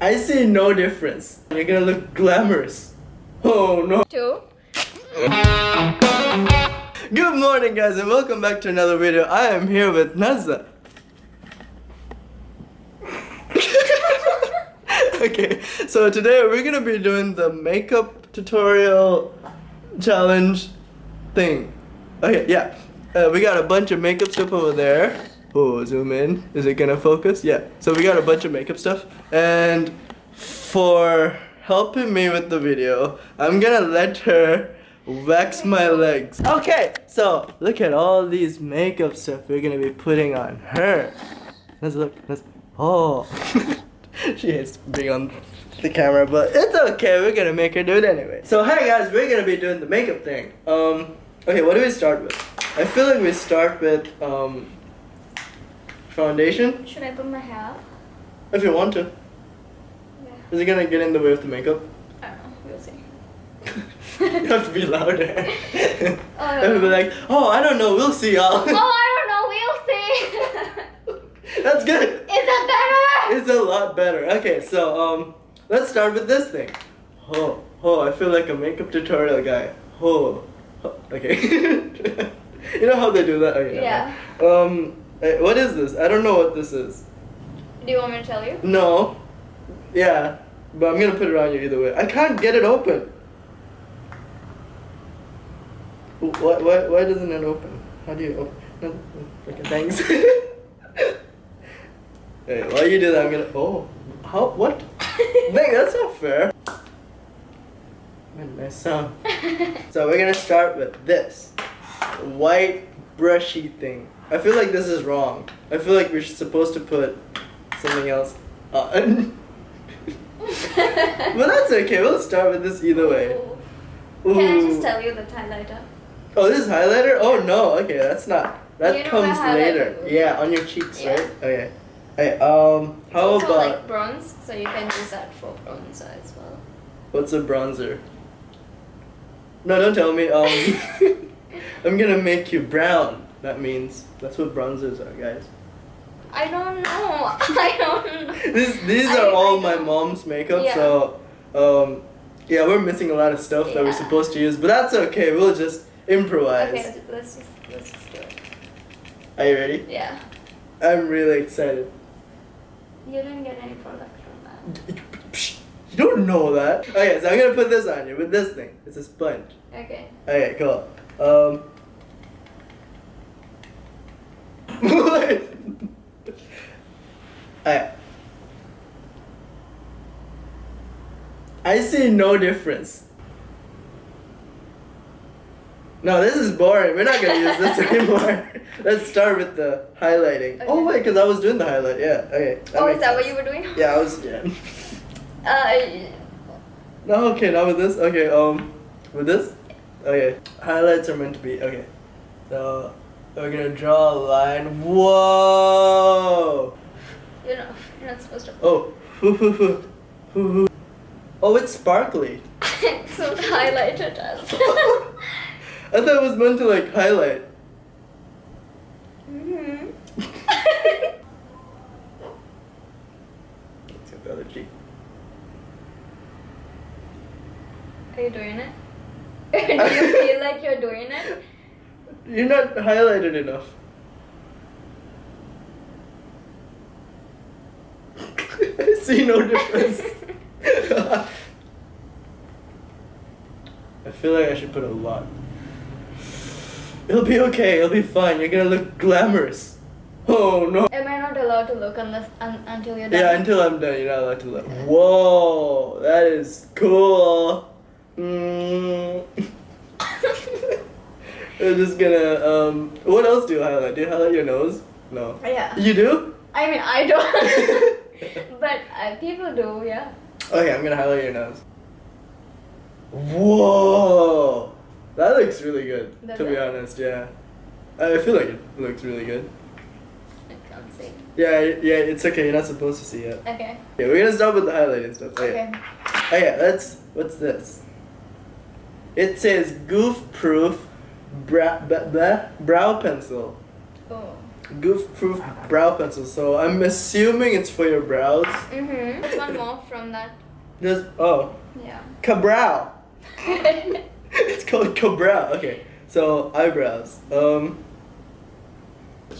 I see no difference. You're gonna look glamorous. Oh no. Two. Good morning guys and welcome back to another video. I am here with Nazza. okay, so today we're gonna be doing the makeup tutorial challenge thing. Okay, yeah. Uh, we got a bunch of makeup stuff over there. Oh, zoom in. Is it gonna focus? Yeah. So we got a bunch of makeup stuff. And for helping me with the video, I'm gonna let her wax my legs. Okay, so look at all these makeup stuff we're gonna be putting on her. Let's look. Let's. Oh. she hates being on the camera, but it's okay. We're gonna make her do it anyway. So hi guys, we're gonna be doing the makeup thing. Um, okay, what do we start with? I feel like we start with um, foundation. Should I put my hair up? If you want to. Yeah. Is it gonna get in the way of the makeup? I don't know. We'll see. you have to be louder. Oh, and be like, oh, I don't know. We'll see y'all. oh, I don't know. We'll see. That's good. Is that better? It's a lot better. Okay, so um, let's start with this thing. Oh, oh, I feel like a makeup tutorial guy. Oh, oh, okay. you know how they do that? Okay, Yeah. Um, eh, what is this? I don't know what this is. Do you want me to tell you? No. Yeah, but I'm gonna put it on you either way. I can't get it open. Why, why, why doesn't it open? How do you open? No, okay, thanks. hey, while you do that, I'm gonna. Oh, how? What? Dang, that's not fair. Man, nice sound. So we're gonna start with this white brushy thing. I feel like this is wrong. I feel like we're supposed to put something else on. but that's okay. We'll start with this either way. Can I just tell you the highlighter? Oh, this is highlighter? Oh no. Okay, that's not. That You know comes later. Yeah, on your cheeks, Yeah. right? Okay. Hey, um, how it's also about like bronze, so you can use that for bronzer as well. what's a bronzer? No, don't tell me. Um, I'm gonna make you brown. That means that's what bronzers are, guys. I don't know. I don't know. This, these I- are all I my mom's makeup, Yeah. so um, yeah, we're missing a lot of stuff that we're supposed to use, but that's okay. We'll just improvise. Okay, let's just let's just do it. Are you ready? Yeah. I'm really excited. You didn't get any product from that. You don't know that. Okay, so I'm gonna put this on you with this thing. It's a sponge. Okay. Okay, cool. Um. Alright. I see no difference. No, this is boring. We're not gonna use this anymore. Let's start with the highlighting. Oh Okay. wait, because I was doing the highlight. Yeah. Okay. oh, is that what you were doing? Yeah, I was. Yeah. Uh, No, okay, not with this. Okay, um, with this. Okay, highlights are meant to be okay. So we're gonna draw a line. Whoa! you're not, you're not supposed to. Oh, oh, it's sparkly. so the highlighter does. I thought it was meant to like highlight. hmm Let's get the other cheek. Are you doing it? Do you feel like you're doing it? You're not highlighted enough. I see no difference. I feel like I should put a lot. It'll be okay, it'll be fine. You're gonna look glamorous. Oh no. Am I not allowed to look unless un, until you're done? Yeah, until I'm done, you're not allowed to look. Whoa, that is cool. Mm. I'm just gonna, um, what else do you highlight? Do you highlight your nose? No. yeah. You do? I mean, I don't. but uh, people do, yeah. Okay, I'm gonna highlight your nose. Whoa! That looks really good, Does to be honest, yeah. I feel like it looks really good. I can't see. Yeah, yeah, it's okay, you're not supposed to see it. Okay. Yeah, we're gonna start with the highlighting stuff. Okay. Okay. Oh yeah, that's what's this? It says goof proof brow, brow pencil. Oh. goof proof brow pencil. So I'm assuming it's for your brows. Mhm. There's one more from that. Just oh, Yeah. Ka-Brow. it's called Ka-Brow. Okay, so eyebrows. Um,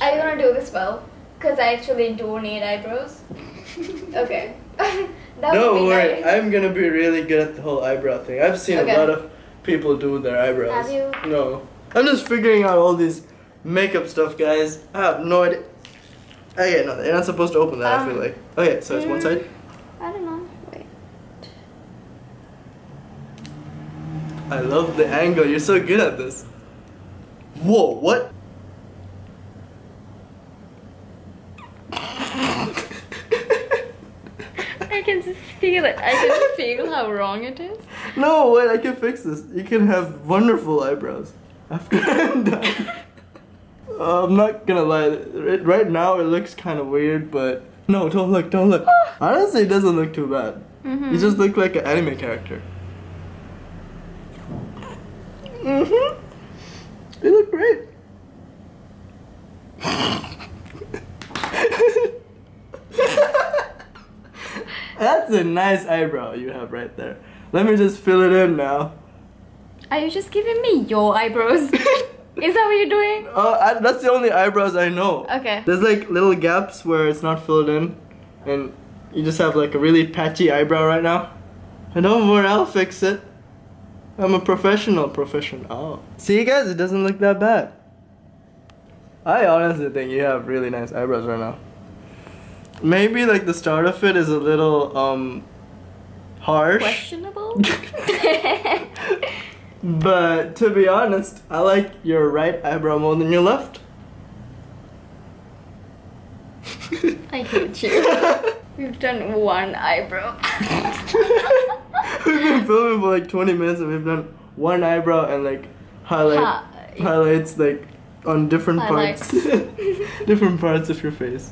Are you gonna do this well? Cause I actually do need eyebrows. Okay. that would don't be worry, nice. I'm gonna be really good at the whole eyebrow thing. I've seen Okay. a lot of people do their eyebrows. Have you? No, I'm just figuring out all these makeup stuff, guys. I have no idea. Okay, no, you're not supposed to open that. I feel Um, like. Okay, so it's one mm. side. I don't know. Wait. I love the angle. You're so good at this. Whoa, what? I can just feel it. I can feel how wrong it is. no, wait, I can fix this. You can have wonderful eyebrows after I'm done. I'm not gonna lie. Right- Right now, it looks kind of weird, but no, don't look, don't look. Honestly, it doesn't look too bad. Mm-hmm. You just look like an anime character. Mm-hmm. You look great. That's a nice eyebrow you have right there. Let me just fill it in now. Are you just giving me your eyebrows? Is that what you're doing? Oh, I, that's the only eyebrows I know. Okay. There's like little gaps where it's not filled in, and you just have like a really patchy eyebrow right now. And don't worry, I'll fix it. I'm a professional, professional. See, you guys, it doesn't look that bad. I honestly think you have really nice eyebrows right now. Maybe like the start of it is a little um harsh. Questionable? But to be honest, I like your right eyebrow more than your left. I hate you. We've done one eyebrow. we've been filming for like 20 minutes and we've done one eyebrow and like highlight Ha- highlights like on different parts different parts of your face.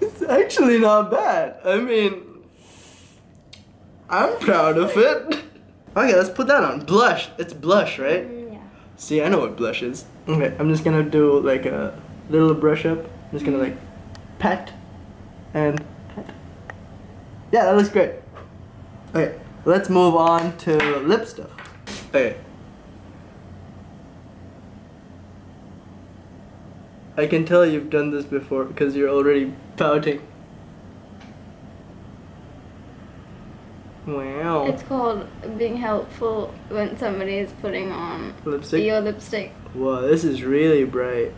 it's actually not bad. I mean I'm proud of it. Okay, let's put that on. Blush. It's blush, right? Yeah. See, I know what blush is. Okay, I'm just gonna do like a little brush up. I'm just gonna like pat and pat. Yeah, that looks great. Okay, let's move on to lip stuff. Okay. I can tell you've done this before because you're already pouting. Wow. It's called being helpful when somebody is putting on Lipstick? your lipstick. Wow, this is really bright.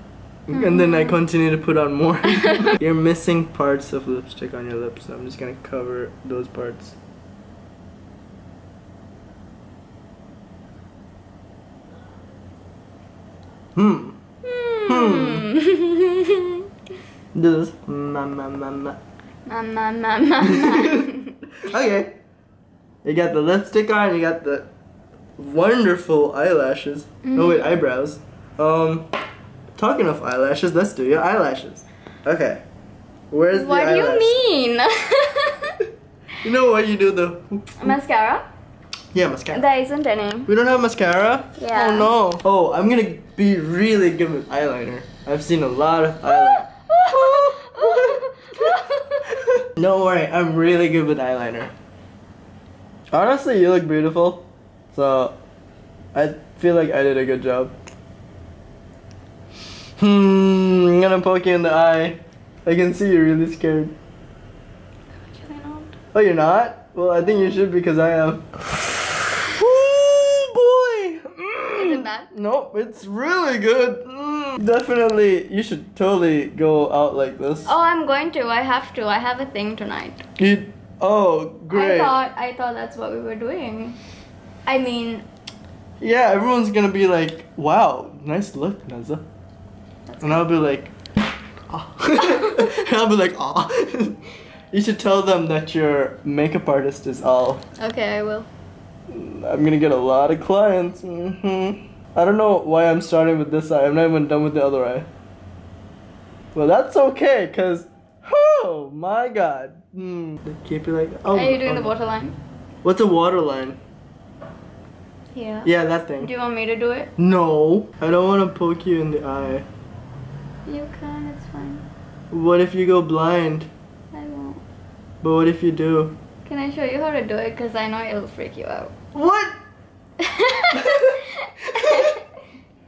And then I continue to put on more. You're missing parts of lipstick on your lips, so I'm just gonna cover those parts. Hmm. Hmm. Do this. Ma, ma, ma, ma. ma, ma, ma, ma, ma. Okay. You got the lipstick on, you got the wonderful eyelashes. Oh wait, eyebrows. Um talking of eyelashes, let's do your eyelashes. Okay. Where's the what do you mean? You know what you do though? Mascara? Yeah, mascara. There isn't any. we don't have mascara? Yeah. Oh no. Oh, I'm gonna be really good with eyeliner. I've seen a lot of eyeliner. Don't worry, I'm really good with eyeliner. Honestly, you look beautiful. So, I feel like I did a good job. Hmm, I'm gonna poke you in the eye. I can see you're really scared. Actually not. Oh, you're not? Well, I think you should because I am. Ooh, boy! Mm. Is it bad? Nope, it's really good. Mm. Definitely, you should totally go out like this. Oh, I'm going to. I have to. I have a thing tonight. You, oh, great. I thought I thought that's what we were doing. I mean, Yeah, everyone's gonna be like, wow, nice look, Naza. And I'll be like, ah. and I'll be like, ah. you should tell them that your makeup artist is Aal. okay, I will. I'm gonna get a lot of clients. hmm I don't know why I'm starting with this eye. I'm not even done with the other eye. Well, that's okay, cause, oh my god. Mm, they keep it like. Oh, Are you doing oh. the waterline? What's a waterline? Here. Yeah, that thing. Do you want me to do it? No, I don't want to poke you in the eye. You can, it's fine. What if you go blind? I won't. But what if you do? Can I show you how to do it? Because I know it'll freak you out. What?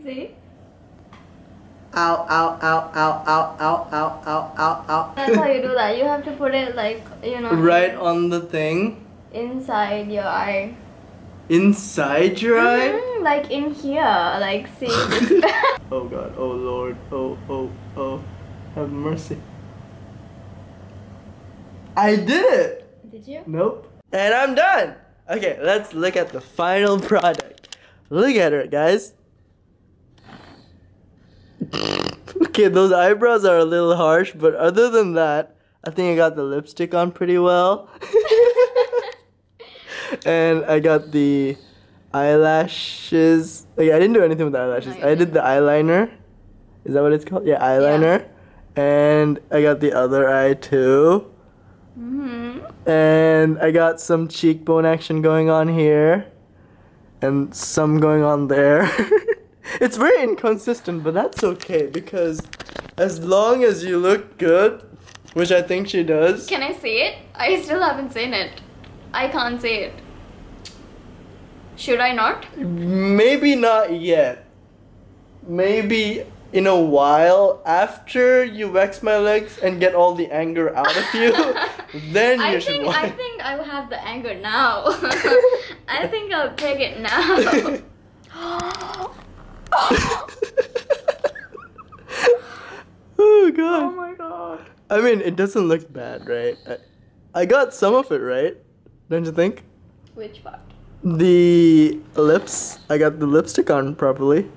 See? Ow, ow, ow, ow, ow, ow, ow, ow, ow, ow. That's how you do that. You have to put it like, you know, right on the thing? inside your eye. Inside your eye? Mhm, Like in here. Like, see this. Oh god, oh lord, oh, oh, oh. Have mercy. I did it! Did you? Nope. And I'm done! Okay, let's look at the final product. Look at her, guys. Okay, those eyebrows are a little harsh, but other than that, I think I got the lipstick on pretty well. and I got the eyelashes. Like, I didn't do anything with the eyelashes. I did the eyeliner. Is that what it's called? Yeah, eyeliner. And I got the other eye too. hmm And I got some cheekbone action going on here. And some going on there. it's very inconsistent, but that's okay because as long as you look good, which I think she does. Can I see it? I still haven't seen it. I can't see it. Should I not? Maybe not yet. Maybe in a while after you wax my legs and get all the anger out of you, then you I should watch. I think I will have the anger now. I think I'll take it now. oh god. oh my god. I mean, it doesn't look bad, right? I, I got some of it right, don't you think? Which part? The lips, I got the lipstick on properly,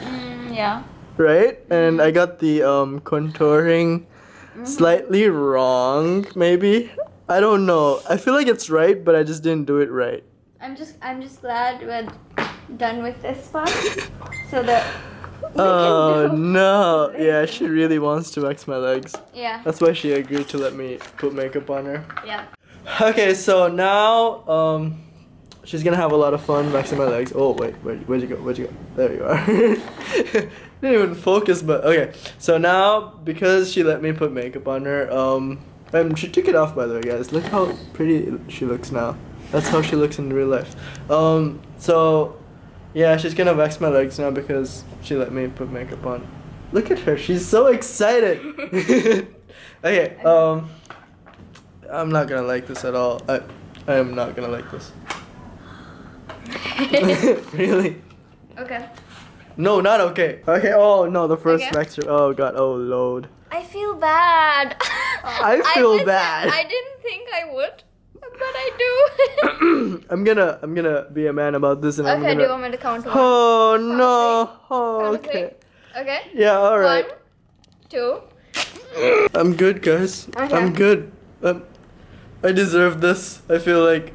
Mm, yeah. right? And I got the um contouring slightly wrong, maybe. I don't know. I feel like it's right, but I just didn't do it right. I'm just I'm just glad we're done with this part. So that Oh no! Yeah, she really wants to wax my legs. Yeah. That's why she agreed to let me put makeup on her. Yeah. Okay, so now um, she's gonna have a lot of fun waxing my legs. Oh wait, where, where'd you go? Where'd you go? There you are. Didn't even focus, but okay. So now because she let me put makeup on her, um, and she took it off by the way, guys. Look how pretty she looks now. That's how she looks in real life. Um, so yeah, she's gonna wax my legs now because she let me put makeup on. Look at her, she's so excited. okay, um. I'm not gonna like this at all. I, I am not gonna like this. really? okay. No, not okay. Okay. Oh no, the first Okay. lecture. Oh god. Oh load. I feel bad. I feel was- bad. I didn't think I would, but I do. I'm gonna I'm gonna be a man about this and I'm gonna. okay, do you want me to count one? Oh Count no. Oh Count okay. three? Okay. Yeah. All right. One, two. I'm good, guys. Okay. I'm good. Um, I deserve this. I feel like.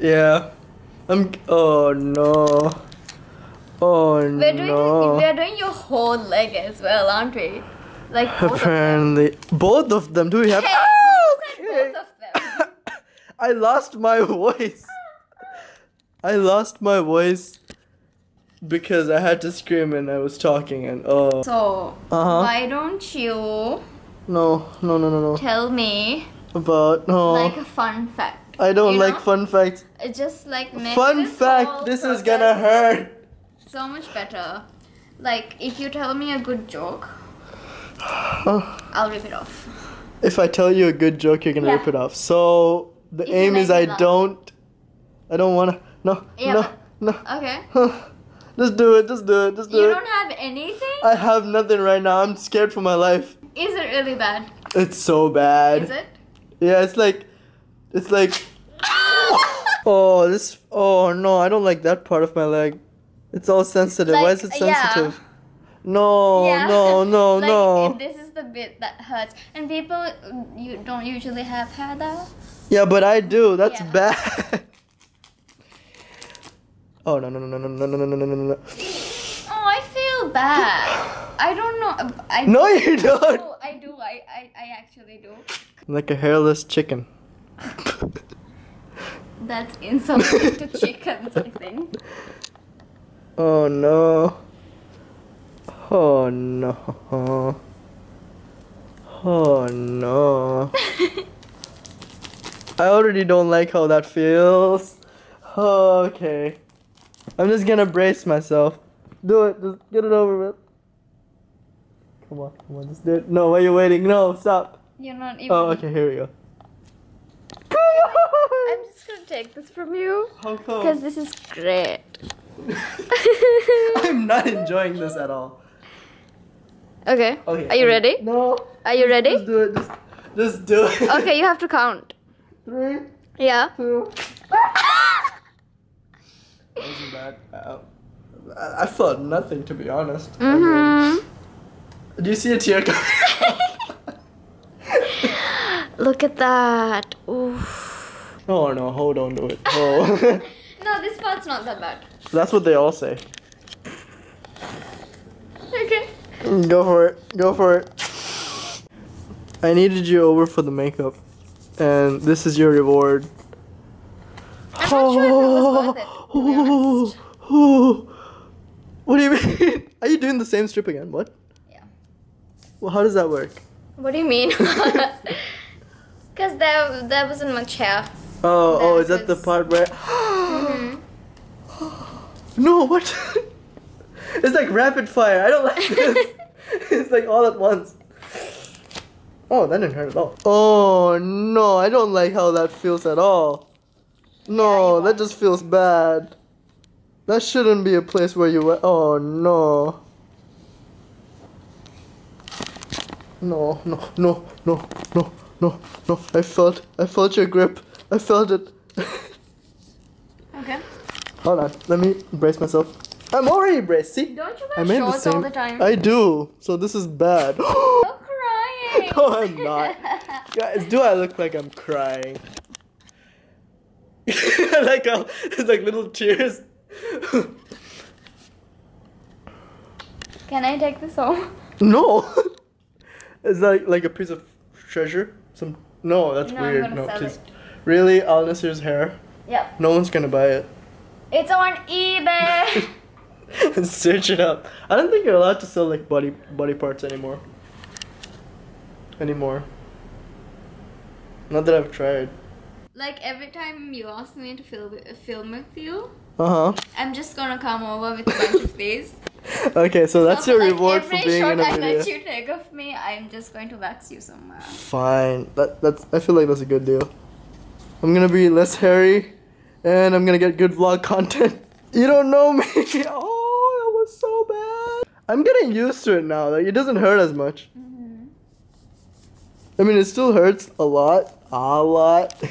Yeah. I'm. Oh no. Oh We're doing no. we're doing your whole leg as well, aren't we? Like both of them. Apparently, both of them. Do we have? Hey, Ah, okay. both of them. I lost my voice. I lost my voice because I had to scream and I was talking and oh So Uh-huh. why don't you no no no no no tell me about no like a fun fact? I don't you like know? fun facts. It's just like Fun this fact. This is gonna hurt. So much better. Like if you tell me a good joke, I'll rip it off. If I tell you a good joke, you're gonna Yeah. rip it off. So the If aim is I don't. I don't wanna. No Yeah, no but- no. Okay. Just do it. Just do it. Just do You it. You don't have anything? I have nothing right now. I'm scared for my life. Is it really bad? It's so bad. Is it? Yeah, it's like, it's like, oh, this, oh no, I don't like that part of my leg. It's all sensitive. Why is it sensitive? yeah. No, Yeah. no, no, like, no. This is the bit that hurts, and people you don't usually have hair there. Yeah, but I do. That's Yeah. bad. Oh no no no no no no no no no no no. Oh, I feel bad. I don't know. I No, you don't. Oh, I do. I, I, I actually do. Like a hairless chicken. That's insulting to chickens, I think. Oh no. Oh no. Oh no. I already don't like how that feels. Okay. I'm just gonna brace myself. Do it. Just get it over with. Come on, come on, just do it. No, why are you waiting? No, stop. You're not oh, even. Oh, okay, here we go. Come I'm just gonna take this from you How come? because this is great. I'm not enjoying this at all. Okay. Okay. Are you ready? No. Are you ready? Just do it. Just, just do it. Okay, you have to count. Three, Yeah. two. Uh, I, I felt nothing to be honest. I mean, Mm-hmm. do you see a tear coming? Look at that. Oof. oh no! Hold on to it. Oh. No, this part's not that bad. That's what they all say. Okay. Go for it. Go for it. I needed you over for the makeup, and this is your reward. I'm not sure if it was worth it, to be honest. Oh, What do you mean? Are you doing the same strip again? What? Yeah. Well, how does that work? What do you mean? Because there, there wasn't much hair. Oh, oh, is That that the part where? Mhm. No, what? It's like rapid fire. I don't like this. it's like all at once. Oh, that didn't hurt at all. Oh no, I don't like how that feels at all. No, you that just feels bad. That shouldn't be a place where you. wa- Oh no. No, no, no, no, no, no, no. I felt, I felt your grip. I felt it. Okay. Hold on, let me brace myself. I'm already braced. See, Don't you I wear the shorts same. all the time? I do. So this is bad. Stop crying. No, I'm not. Guys, do I look like I'm crying? Like how it's like little tears. Can I take this home? no, it's like like a piece of treasure. Some no, that's No, I'm weird. No, please. it. Really, Aal Naseer's hair? Yep. No one's gonna buy it. It's on eBay. Search it up. I don't think you're allowed to sell like body body parts anymore. Anymore. Not that I've tried. like every time you ask me to film film with you, uh huh. I'm just gonna come over with a bunch of these. Okay, so that's So, your like, reward for being shot in a I video. let you take of me, I'm just going to wax you somewhere. Fine. That that's. I feel like that's a good deal. I'm gonna be less hairy, and I'm gonna get good vlog content. You don't know me. Oh, that was so bad. I'm getting used to it now. Like it doesn't hurt as much. Mm-hmm. I mean, it still hurts a lot. A lot.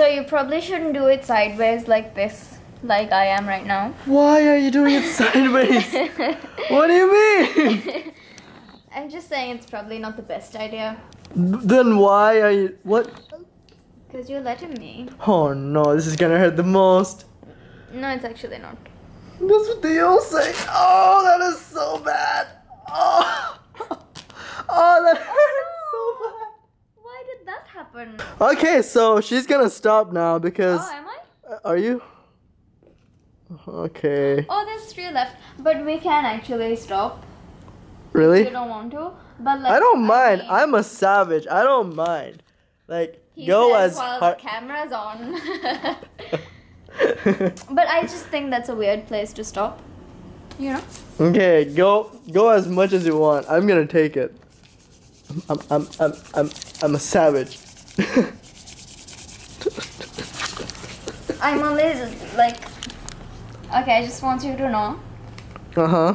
So you probably shouldn't do it sideways like this, like I am right now. Why are you doing it sideways? what do you mean? I'm just saying it's probably not the best idea. then why are you what? Because you're letting me. Oh no, this is gonna hurt the most. No, it's actually not. That's what they all say. Oh, that is so bad. Oh, oh that hurts so bad. Why did that happen? Okay, so she's gonna stop now because. Oh, am I? Uh, Are you? Okay. Oh, there's three left. But we can actually stop. Really? You don't want to. But like I don't mind. mean, I'm a savage. I don't mind. Like, he go says as while hard. the camera's on. but I just think that's a weird place to stop. You know? okay, go go as much as you want. I'm gonna take it. I'm I'm I'm I'm I'm a savage. I'm only like. Okay, I just want you to know uh huh.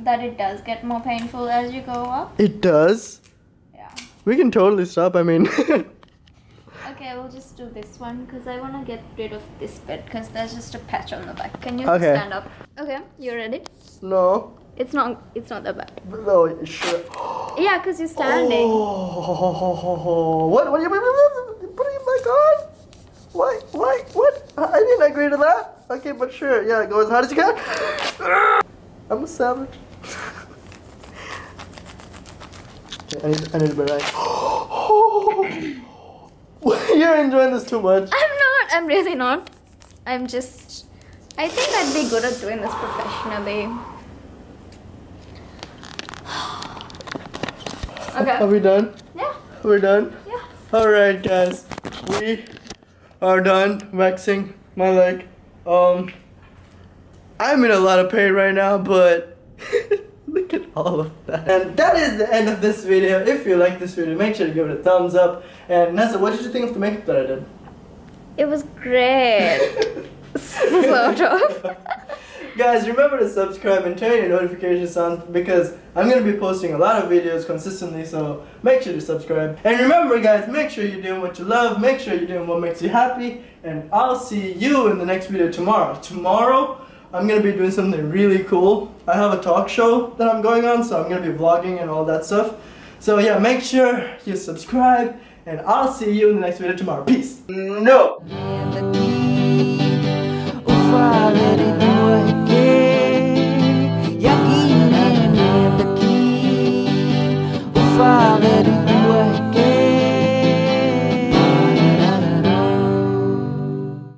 that it does get more painful as you go up. It does. Yeah. We can totally stop. I mean, Okay, we'll just do this one because I want to get rid of this bit because there's just a patch on the back. Can you Okay. stand up? Okay, you ready? no. It's not. It's not that bad. No, sure. Yeah, because you're standing. Oh, what? What are you putting it back on? Why? Why? What? I didn't agree to that. Okay, but sure. Yeah, go as hard as you can. I'm a savage. okay, I need, I need a better angle. You're enjoying this too much. I'm not. I'm really not. I'm just. I think I'd be good at doing this professionally. okay. Are we done? Yeah. We're done? Yeah. Alright guys, we are done waxing my leg. Um I'm in a lot of pain right now, but all of that. And that is the end of this video. If you like this video, make sure to give it a thumbs up. And Nessa, what did you think of the makeup that I did? It was great. sort of. Guys, remember to subscribe and turn your notifications on because I'm going to be posting a lot of videos consistently, so make sure to subscribe. And remember, guys, make sure you're doing what you love, make sure you're doing what makes you happy, and I'll see you in the next video tomorrow. Tomorrow, I'm going to be doing something really cool. I have a talk show that I'm going on, so I'm going to be vlogging and all that stuff. So yeah, make sure you subscribe, and I'll see you in the next video tomorrow. Peace. No. And the